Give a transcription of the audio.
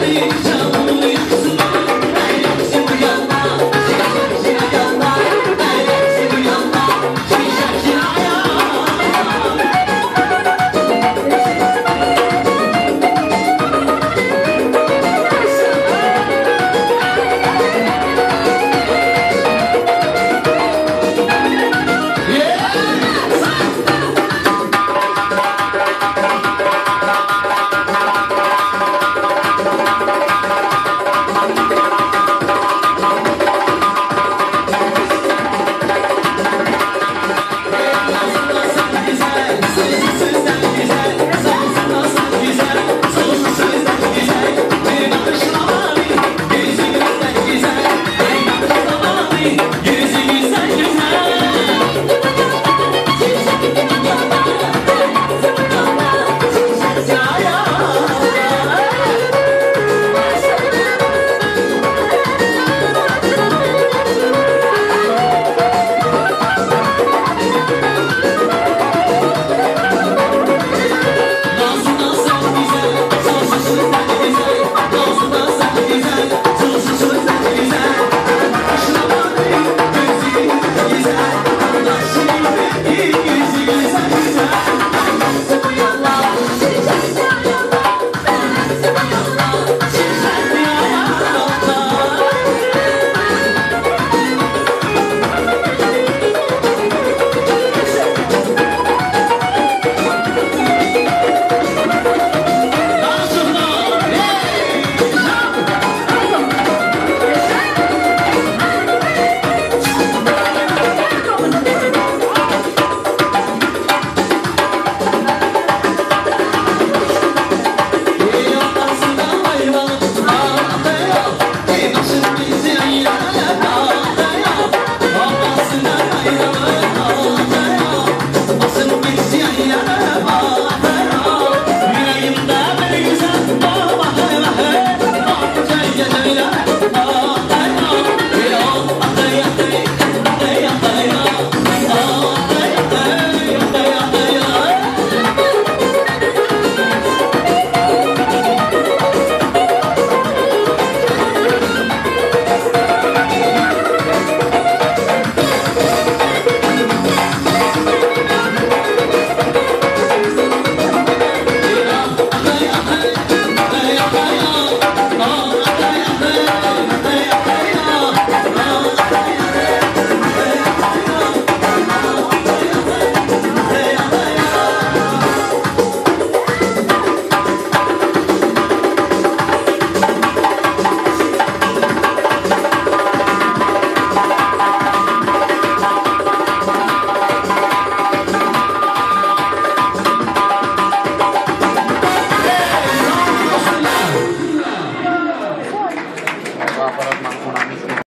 Happy aqui.